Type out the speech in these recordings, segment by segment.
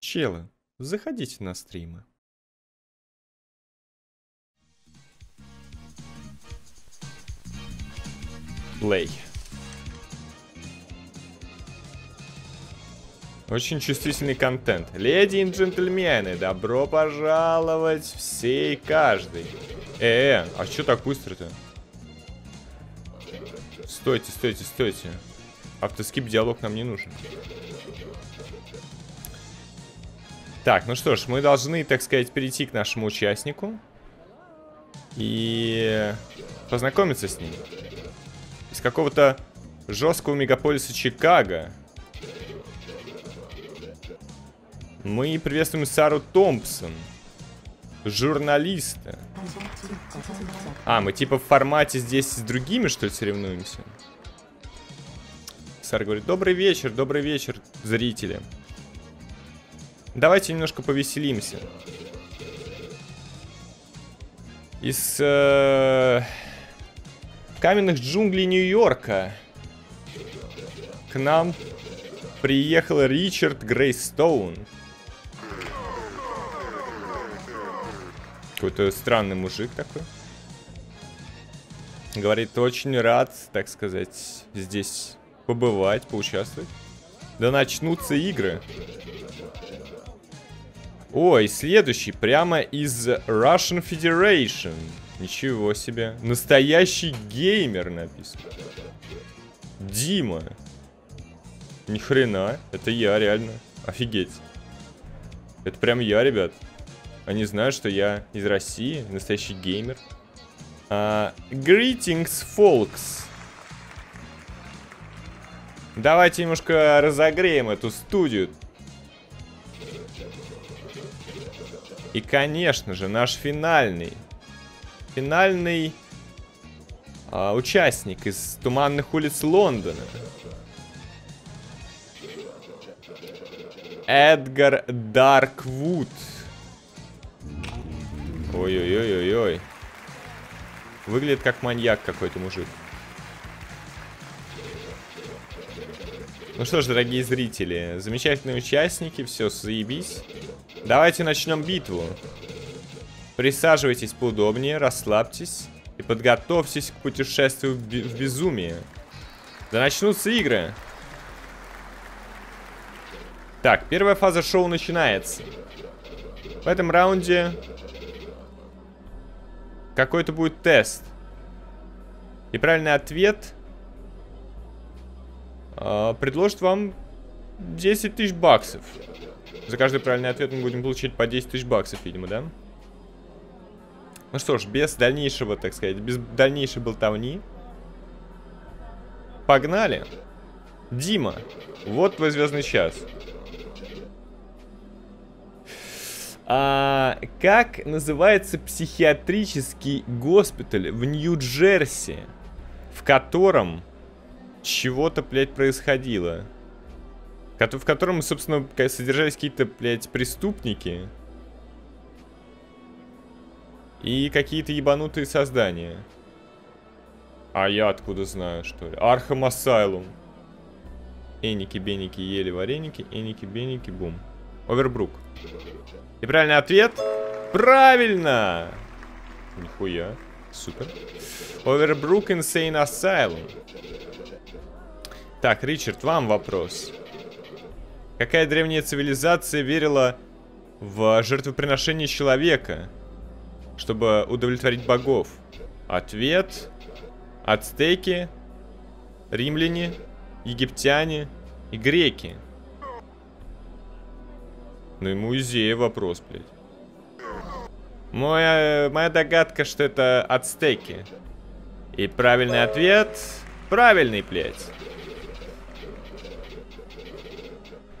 Челы, заходите на стримы. Плей. Очень чувствительный контент. Леди и джентльмены, добро пожаловать все и каждый. Э, -э а что так быстро-то? Стойте, стойте, стойте. Автоскип диалог нам не нужен. Так, ну что ж, мы должны, так сказать, перейти к нашему участнику. И познакомиться с ним. Из какого-то жесткого мегаполиса Чикаго. Мы приветствуем Сару Томпсон. Журналиста. А, мы типа в формате здесь с другими, что ли, соревнуемся? Сара говорит, добрый вечер, добрый вечер, зрители. Давайте немножко повеселимся. Из э, каменных джунглей Нью-Йорка к нам приехал Ричард Грейстоун. Какой-то странный мужик такой. Говорит, очень рад, так сказать, здесь побывать, поучаствовать. Да начнутся игры. Ой, следующий прямо из Russian Federation. Ничего себе. Настоящий геймер написано. Дима. Ни хрена. Это я, реально. Офигеть. Это прям я, ребят. Они знают, что я из России, настоящий геймер. Uh, greetings, folks. Давайте немножко разогреем эту студию. И, конечно же, наш финальный, финальный а, участник из туманных улиц Лондона. Эдгар Дарквуд. Ой-ой-ой-ой-ой. Выглядит как маньяк какой-то мужик. Ну что ж, дорогие зрители, замечательные участники, все, заебись. Давайте начнем битву. Присаживайтесь поудобнее, расслабьтесь и подготовьтесь к путешествию в, безумие. Да начнутся игры. Так, первая фаза шоу начинается. В этом раунде какой-то будет тест. И правильный ответ э, предложит вам 10 тысяч баксов. За каждый правильный ответ мы будем получить по 10 тысяч баксов, видимо, да? Ну что ж, без дальнейшего, так сказать, без дальнейшей болтовни. Погнали. Дима, вот твой звездный час. А, как называется психиатрический госпиталь в Нью-Джерси, в котором чего-то, блядь, происходило? В котором, собственно, содержались какие-то, блядь, преступники. И какие-то ебанутые создания. А я откуда знаю, что ли? Arkham Asylum. Эники-беники ели вареники, эники-беники бум. Overbrook. И правильный ответ? Правильно! Нихуя. Супер. Overbrook Insane Asylum. Так, Ричард, вам вопрос. Какая древняя цивилизация верила в жертвоприношение человека, чтобы удовлетворить богов? Ответ. Ацтеки, римляне, египтяне и греки. Ну и музей вопрос, блядь. Моя, моя догадка, что это ацтеки. И правильный ответ... Правильный, блядь.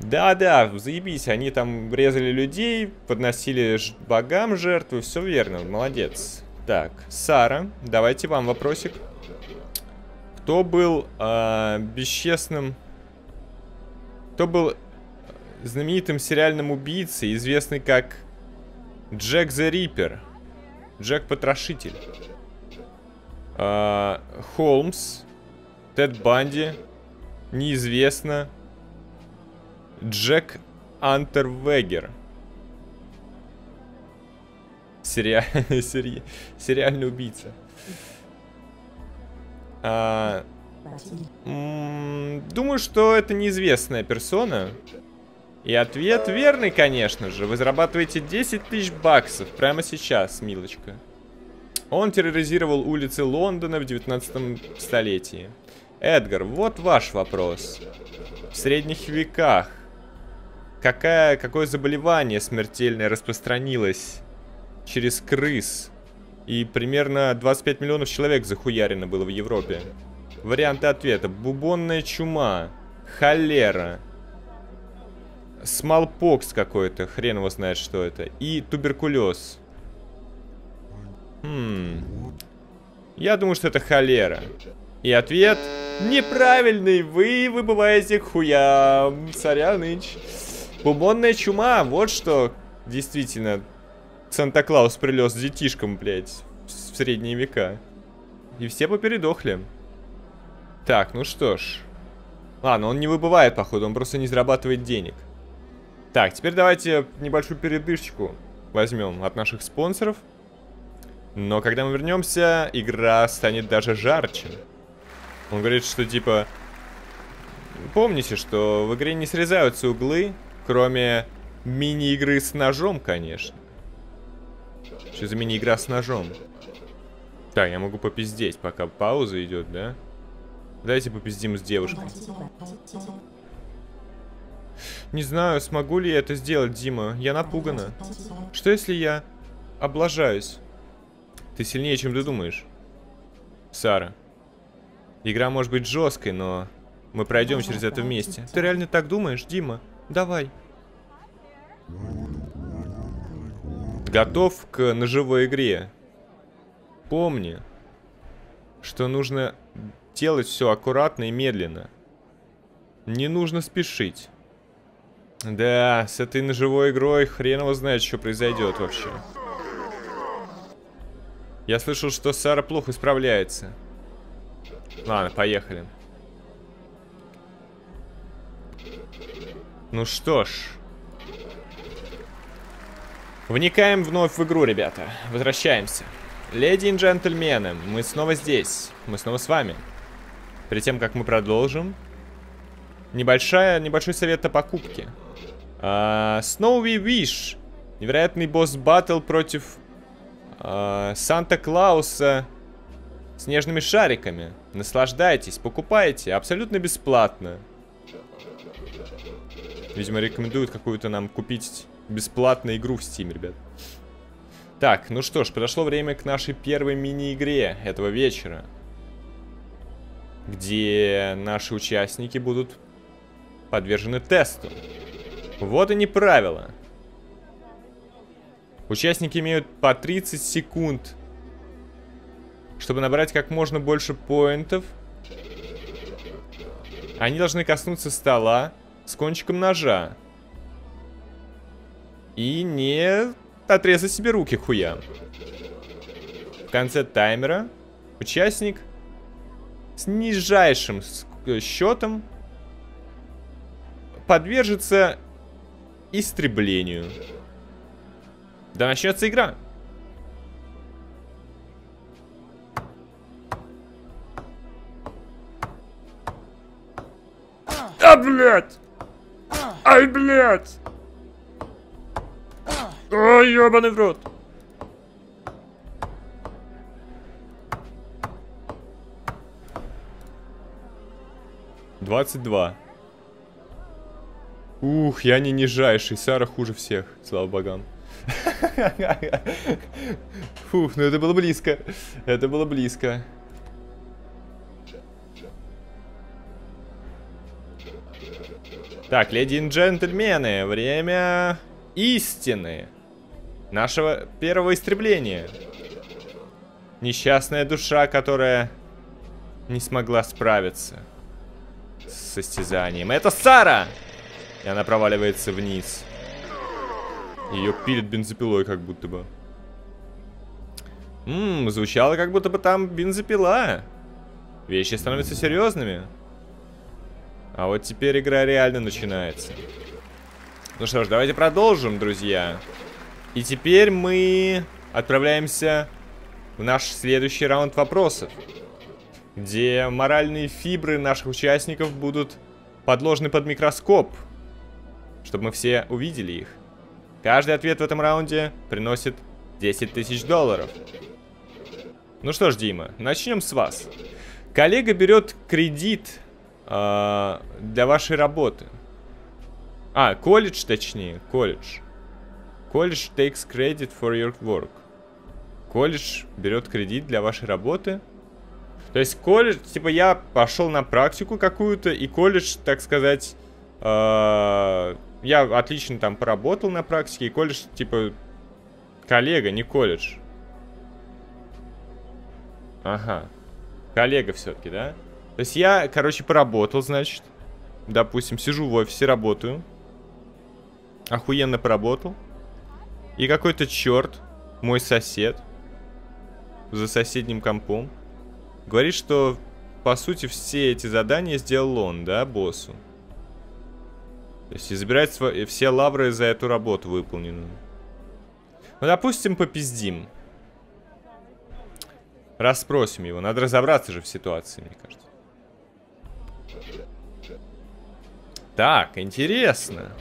Да-да, заебись, они там резали людей, подносили богам жертвы, все верно, молодец. Так, Сара, давайте вам вопросик. Кто был э, бесчестным... Кто был знаменитым сериальным убийцей, известный как Джек the Риппер? Джек Потрошитель. Э, Холмс, Тед Банди, неизвестно. Джек Антервегер. Сериа... Сери... Сериальный убийца. А... Думаю, что это неизвестная персона. И ответ верный, конечно же. Вы зарабатываете 10 тысяч баксов прямо сейчас, милочка. Он терроризировал улицы Лондона в 19 столетии. Эдгар, вот ваш вопрос. В средних веках какая, какое заболевание смертельное распространилось через крыс? И примерно 25 миллионов человек захуярено было в Европе. Варианты ответа. Бубонная чума, холера, смолпокс какой-то, хрен его знает, что это, и туберкулез. Хм. Я думаю, что это холера. И ответ неправильный. Вы выбываете к хуям. Соряныч. Бубонная чума. Вот что действительно Санта-Клаус прилез с детишком, блядь, в средние века. И все попередохли. Так, ну что ж. Ладно, он не выбывает, походу, он просто не зарабатывает денег. Так, теперь давайте небольшую передышку возьмем от наших спонсоров. Но когда мы вернемся, игра станет даже жарче. Он говорит, что типа... Помните, что в игре не срезаются углы, кроме мини-игры с ножом, конечно. Что за мини-игра с ножом? Так, я могу попиздеть, пока пауза идет, да? Давайте попиздим с девушкой. Не знаю, смогу ли я это сделать, Дима. Я напугана. Что если я облажаюсь? Ты сильнее, чем ты думаешь. Сара. Игра может быть жесткой, но мы пройдем через это вместе. Ты реально так думаешь, Дима? Давай. Готов к ножевой игре. Помни, что нужно делать все аккуратно и медленно. Не нужно спешить. Да, с этой ножевой игрой хрен его знает, что произойдет вообще. Я слышал, что Сара плохо справляется. Ладно, поехали. Ну что ж. Вникаем вновь в игру, ребята. Возвращаемся. Леди и джентльмены, мы снова здесь. Мы снова с вами. Перед тем, как мы продолжим, небольшая, небольшой совет о покупке. Uh, Snowy Wish. Невероятный босс-баттл против uh, Санта-Клауса снежными шариками. Наслаждайтесь, покупайте, абсолютно бесплатно. Видимо, рекомендуют какую-то нам купить бесплатную игру в Steam, ребят. Так, ну что ж, подошло время к нашей первой мини-игре этого вечера. Где наши участники будут подвержены тесту. Вот и не правила. Участники имеют по 30 секунд чтобы набрать как можно больше поинтов, они должны коснуться стола с кончиком ножа. И не отрезать себе руки хуя. В конце таймера участник с нижайшим счетом подвержется истреблению. Да начнется игра. А, блядь! Ай, блядь! Ой, ебаный в рот! Двадцать два. Ух, я не нижайший. Сара хуже всех, слава богам. Фух, ну это было близко. Это было близко. Так, леди и джентльмены, время истины. Нашего первого истребления. Несчастная душа, которая не смогла справиться с состязанием. Это Сара! И она проваливается вниз. Ее пилит бензопилой, как будто бы. Ммм, звучало, как будто бы там бензопила. Вещи становятся серьезными. А вот теперь игра реально начинается. Ну что ж, давайте продолжим, друзья. И теперь мы отправляемся в наш следующий раунд вопросов. Где моральные фибры наших участников будут подложены под микроскоп. Чтобы мы все увидели их. Каждый ответ в этом раунде приносит 10 тысяч долларов. Ну что ж, Дима, начнем с вас. Коллега берет кредит э, для вашей работы. А, колледж точнее, колледж. Колледж takes credit for your work. Колледж берет кредит для вашей работы. То есть колледж, типа я пошел на практику какую-то, и колледж, так сказать, э, я отлично там поработал на практике, и колледж, типа, коллега, не колледж. Ага. Коллега все-таки, да? То есть я, короче, поработал, значит. Допустим, сижу в офисе, работаю. Охуенно поработал. И какой-то черт, мой сосед, за соседним компом, говорит, что, по сути, все эти задания сделал он, да, боссу. То есть и забирает все лавры за эту работу выполненную. Ну, допустим, попиздим. Расспросим его. Надо разобраться же в ситуации, мне кажется. Так, интересно.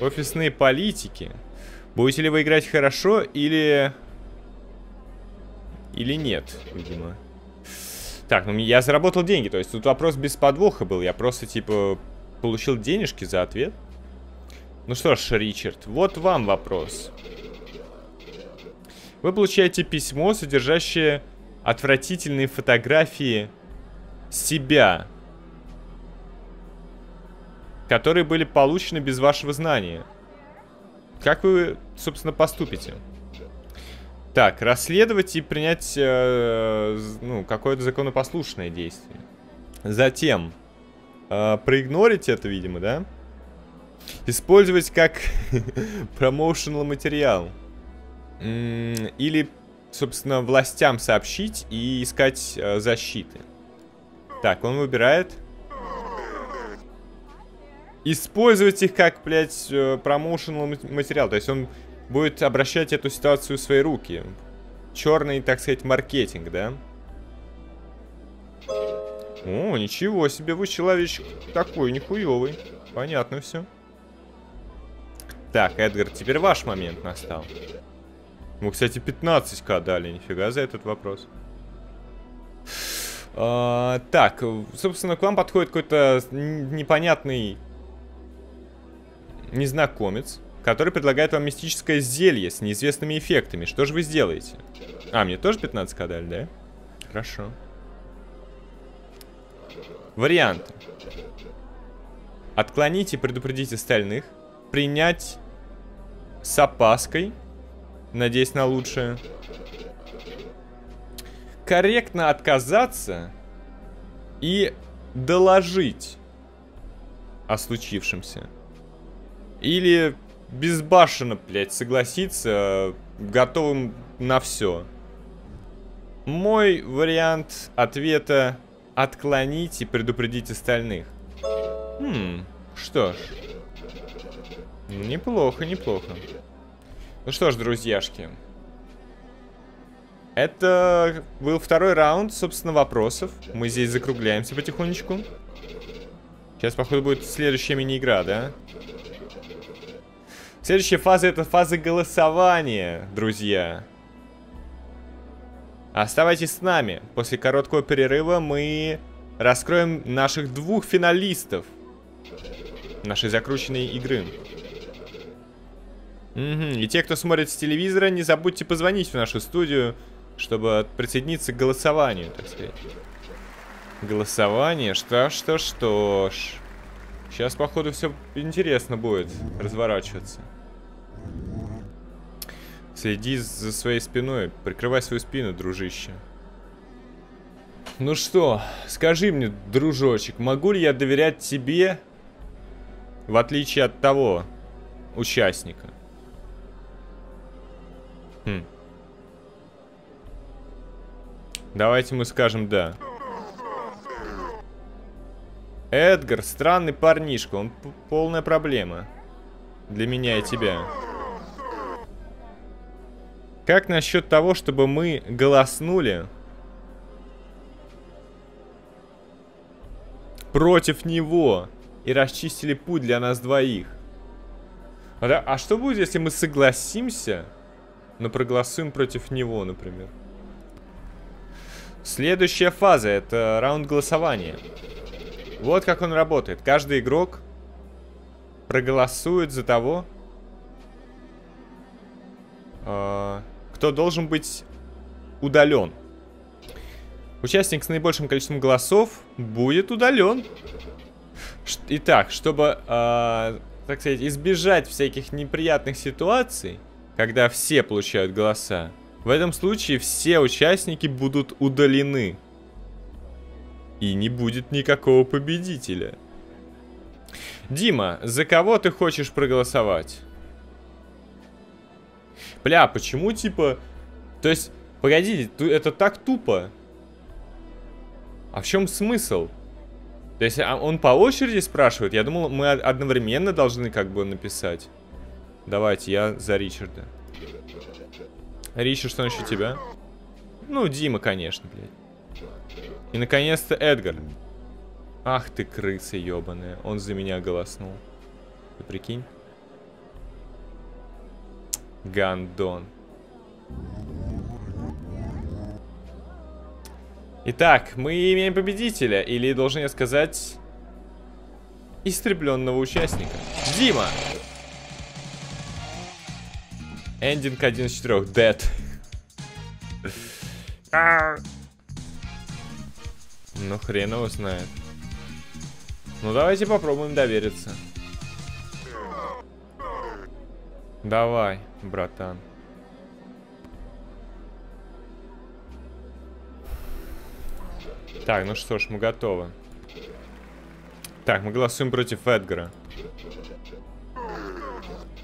Офисные политики. Будете ли вы играть хорошо или... Или нет, видимо. Так, ну я заработал деньги. То есть тут вопрос без подвоха был. Я просто, типа, получил денежки за ответ. Ну что ж, Ричард, вот вам вопрос. Вы получаете письмо, содержащее отвратительные фотографии себя, которые были получены без вашего знания. Как вы, собственно, поступите? Так, расследовать и принять э, ну, какое-то законопослушное действие. Затем э, проигнорить это, видимо, да? Использовать как промоушенал материал. Или, собственно, властям сообщить и искать э, защиты. Так, он выбирает. Использовать их как, блядь, э, промоушенал материал. То есть он будет обращать эту ситуацию в свои руки. Черный, так сказать, маркетинг, да? О, ничего себе, вы человечек такой нихуевый. Понятно все. Так, Эдгар, теперь ваш момент настал. Мы, кстати, 15к дали, нифига за этот вопрос. А, так, собственно, к вам подходит какой-то непонятный незнакомец, который предлагает вам мистическое зелье с неизвестными эффектами. Что же вы сделаете? А, мне тоже 15к дали, да? Хорошо. Варианты. Отклонить и предупредить остальных. Принять с опаской Надеюсь на лучшее. Корректно отказаться и доложить о случившемся. Или безбашенно, блядь, согласиться, готовым на все. Мой вариант ответа отклонить и предупредить остальных. Хм, что ж. Неплохо, неплохо. Ну что ж, друзьяшки. Это был второй раунд, собственно, вопросов. Мы здесь закругляемся потихонечку. Сейчас, походу, будет следующая мини-игра, да? Следующая фаза это фаза голосования, друзья. Оставайтесь с нами. После короткого перерыва мы раскроем наших двух финалистов нашей закрученной игры. Угу. И те, кто смотрит с телевизора, не забудьте позвонить в нашу студию, чтобы присоединиться к голосованию, так сказать. Голосование? Что, что, что ж. Сейчас, походу, все интересно будет разворачиваться. Следи за своей спиной. Прикрывай свою спину, дружище. Ну что, скажи мне, дружочек, могу ли я доверять тебе, в отличие от того участника? Хм. Давайте мы скажем «да». Эдгар, странный парнишка, он полная проблема. Для меня и тебя. Как насчет того, чтобы мы голоснули против него и расчистили путь для нас двоих? А, а что будет, если мы согласимся, но проголосуем против него, например? Следующая фаза это раунд голосования. Вот как он работает. Каждый игрок проголосует за того, э, кто должен быть удален. Участник с наибольшим количеством голосов будет удален. Итак, чтобы, э, так сказать, избежать всяких неприятных ситуаций, когда все получают голоса, в этом случае все участники будут удалены. И не будет никакого победителя. Дима, за кого ты хочешь проголосовать? Бля, почему типа... То есть, погодите, это так тупо. А в чем смысл? То есть а он по очереди спрашивает? Я думал, мы одновременно должны как бы написать. Давайте, я за Ричарда. Ричард, что насчет тебя? Ну, Дима, конечно, блядь. И наконец-то Эдгар. Ах ты крыса ебаная. Он за меня голоснул. Ты прикинь? Гандон. Итак, мы имеем победителя. Или, должен я сказать, истребленного участника. Дима! Эндинг 1 из 4. Dead. Ну, хрен его знает. Ну, давайте попробуем довериться. Давай, братан. Так, ну что ж, мы готовы. Так, мы голосуем против Эдгара.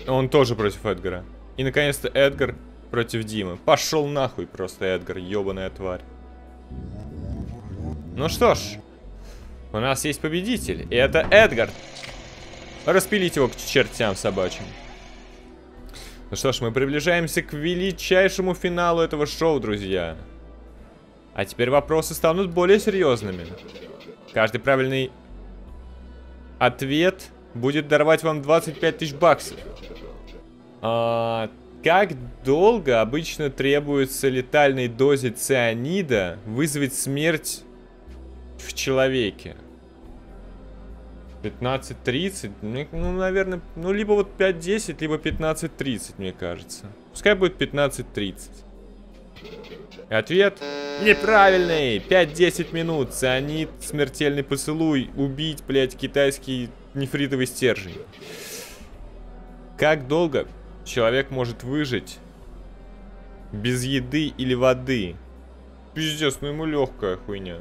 Он тоже против Эдгара. И наконец-то Эдгар против Димы. Пошел нахуй просто Эдгар, ебаная тварь. Ну что ж, у нас есть победитель, и это Эдгар. Распилить его к чертям собачьим. Ну что ж, мы приближаемся к величайшему финалу этого шоу, друзья. А теперь вопросы станут более серьезными. Каждый правильный ответ будет даровать вам 25 тысяч баксов. А, как долго обычно требуется летальной дозе цианида вызвать смерть в человеке. 15-30, ну, наверное, ну, либо вот 5-10, либо 15-30, мне кажется. Пускай будет 15-30. Ответ неправильный. 5-10 минут. Цианид, смертельный поцелуй. Убить, блядь, китайский нефритовый стержень. Как долго человек может выжить без еды или воды? Пиздец, ну ему легкая хуйня.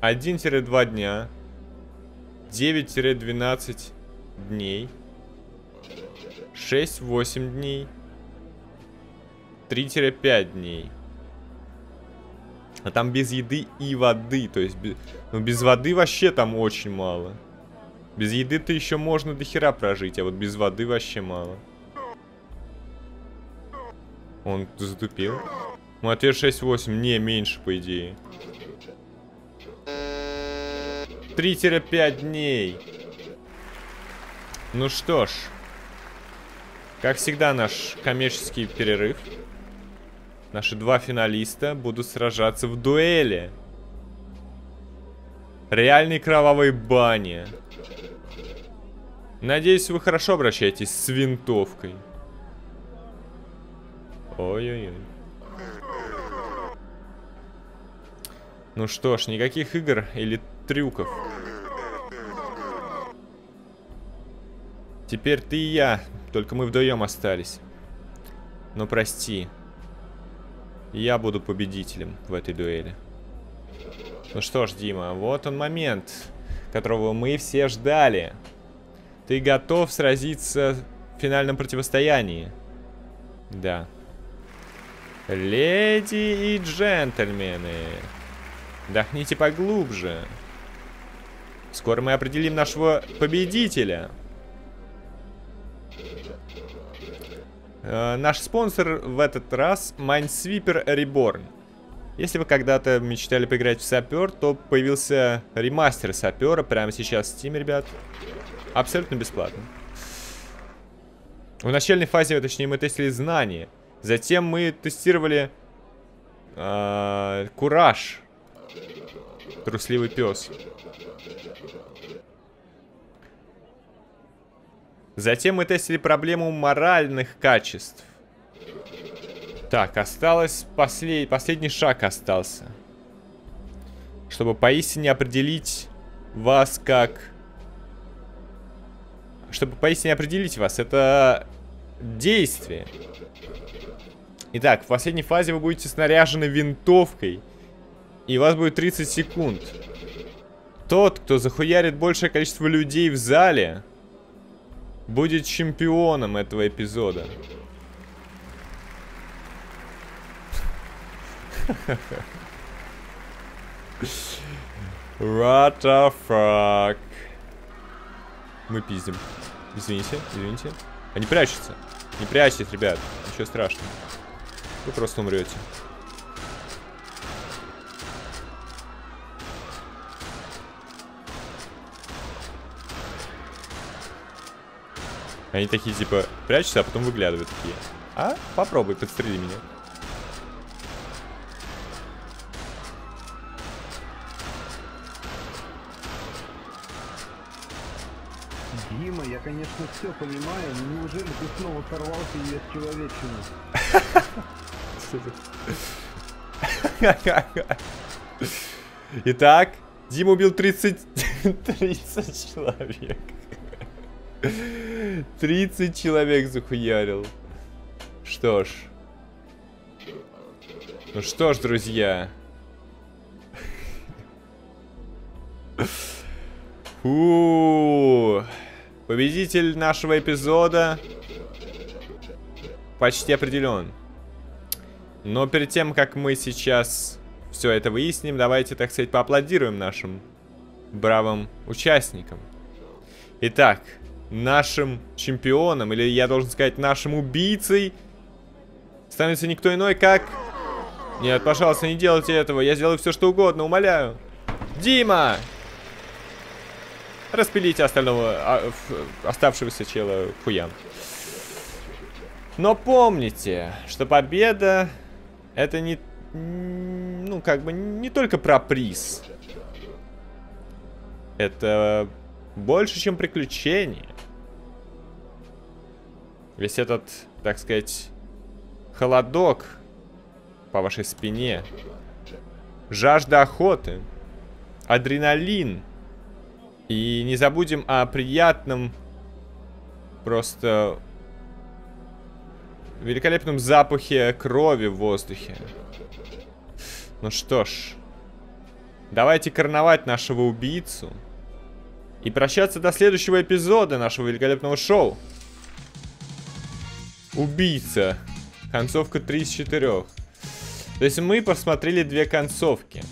1-2 дня, 9-12 дней, 6-8 дней, 3-5 дней. А там без еды и воды, то есть без, ну, без воды вообще там очень мало. Без еды-то еще можно до хера прожить, а вот без воды вообще мало. Он затупил. Ну, ответ 6-8, не меньше, по идее. 3-5 дней. Ну что ж. Как всегда, наш коммерческий перерыв. Наши два финалиста будут сражаться в дуэли. Реальной кровавой бане. Надеюсь, вы хорошо обращаетесь с винтовкой. Ой-ой-ой. Ну что ж, никаких игр или трюков. Теперь ты и я, только мы вдвоем остались. Но прости, я буду победителем в этой дуэли. Ну что ж, Дима, вот он момент, которого мы все ждали. Ты готов сразиться в финальном противостоянии? Да. Леди и джентльмены, вдохните поглубже. Скоро мы определим нашего победителя. Э, наш спонсор в этот раз Minesweeper Reborn. Если вы когда-то мечтали поиграть в сапер, то появился ремастер сапера прямо сейчас в Steam, ребят. Абсолютно бесплатно. В начальной фазе, точнее, мы тестили знания. Затем мы тестировали э, кураж. Трусливый пес. Затем мы тестили проблему моральных качеств. Так, осталось послед... последний шаг остался. Чтобы поистине определить вас как... Чтобы поистине определить вас, это действие. Итак, в последней фазе вы будете снаряжены винтовкой. И у вас будет 30 секунд. Тот, кто захуярит большее количество людей в зале, будет чемпионом этого эпизода. What the fuck? Мы пиздим. Извините, извините. Они прячутся. Не прячьтесь, ребят. Ничего страшного. Вы просто умрете. Они такие, типа, прячутся, а потом выглядывают такие. А? Попробуй, подстрели меня. Дима, я, конечно, все понимаю, но неужели ты снова сорвался и с человечины? Итак, Дима убил 30... 30 человек. 30 человек захуярил. Что ж. Ну что ж, друзья. Фу. Победитель нашего эпизода почти определен. Но перед тем, как мы сейчас все это выясним, давайте, так сказать, поаплодируем нашим бравым участникам. Итак, нашим чемпионом, или я должен сказать, нашим убийцей, становится никто иной, как... Нет, пожалуйста, не делайте этого, я сделаю все, что угодно, умоляю. Дима! Распилите остального, а, оставшегося чела хуям. Но помните, что победа это не, ну, как бы не только про приз. Это больше, чем приключение. Весь этот, так сказать, холодок по вашей спине, жажда охоты, адреналин – и не забудем о приятном, просто великолепном запахе крови в воздухе. Ну что ж, давайте короновать нашего убийцу и прощаться до следующего эпизода нашего великолепного шоу. Убийца. Концовка 3 из 4. То есть мы посмотрели две концовки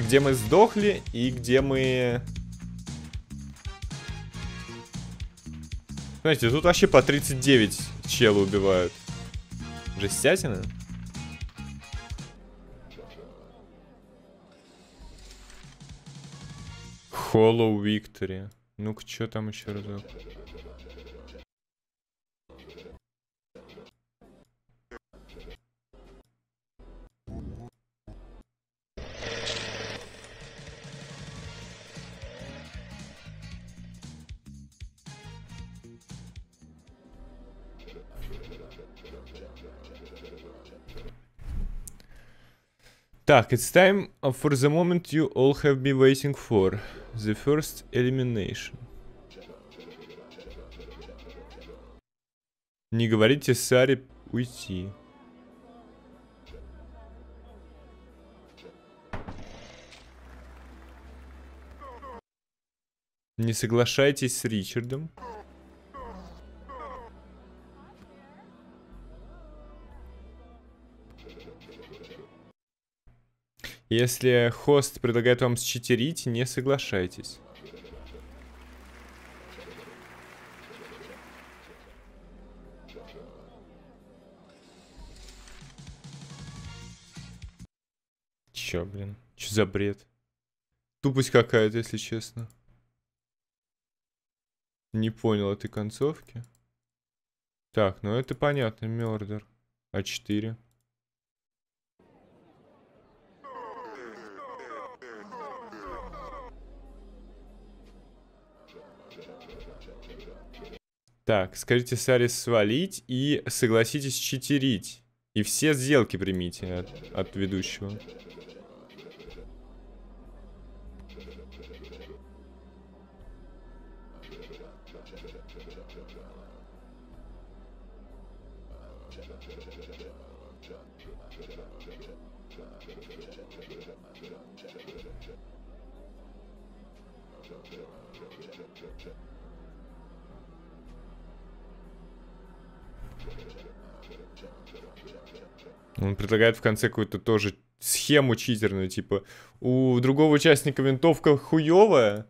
где мы сдохли и где мы... Знаете, тут вообще по 39 чела убивают. Жестятина? Hollow Victory. Ну-ка, что там еще разок? Так, it's time for the moment you all have been waiting for. The first elimination. Не говорите Саре уйти. Не соглашайтесь с Ричардом. Если хост предлагает вам считерить, не соглашайтесь. Чё, блин? Чё за бред? Тупость какая-то, если честно. Не понял этой концовки. Так, ну это понятно, Мёрдер. А4. Так, скажите Саре свалить и согласитесь читерить. И все сделки примите от, от ведущего. Предлагает в конце какую-то тоже схему читерную, типа, у другого участника винтовка хуевая.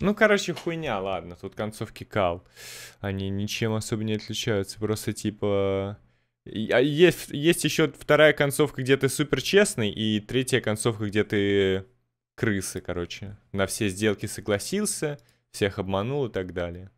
Ну, короче, хуйня, ладно, тут концовки кал. Они ничем особо не отличаются, просто типа... Есть, есть еще вторая концовка, где ты супер честный, и третья концовка, где ты крысы, короче. На все сделки согласился, всех обманул и так далее.